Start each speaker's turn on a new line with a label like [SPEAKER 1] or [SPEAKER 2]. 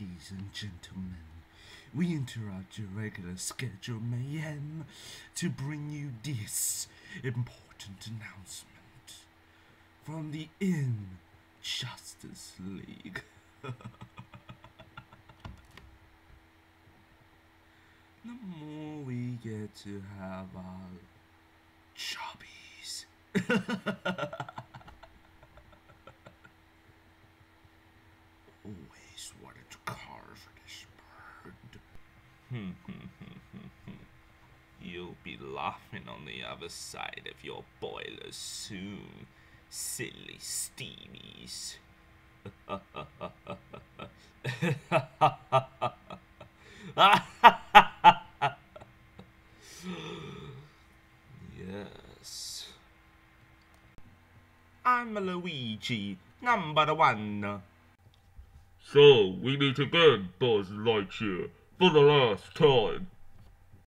[SPEAKER 1] Ladies and gentlemen, we interrupt your regular schedule mayhem to bring you this important announcement from the Injustice League. the more we get to have our chubbies. Always wanted to carve this bird. You'll be laughing on the other side of your boiler soon, silly steamies. yes. I'm Luigi, number one.
[SPEAKER 2] So, we meet again, Buzz Lightyear, for the last time.